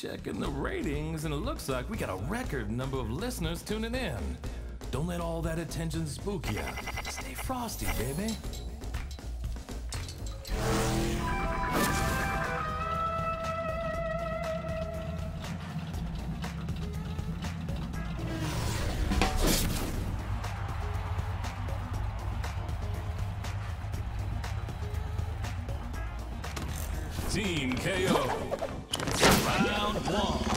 Checking the ratings, and it looks like we got a record number of listeners tuning in. Don't let all that attention spook you. Stay frosty, baby. Team KO. Round one.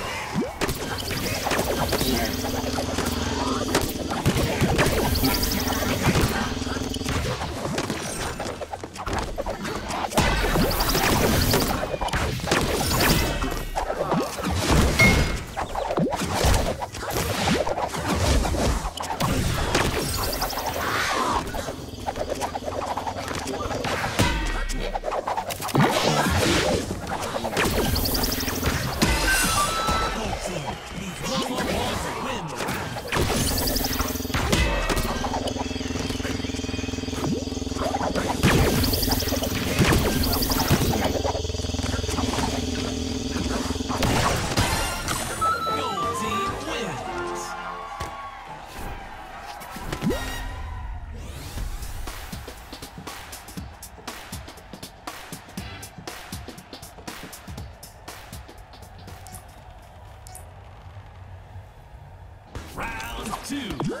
Lead. Round two.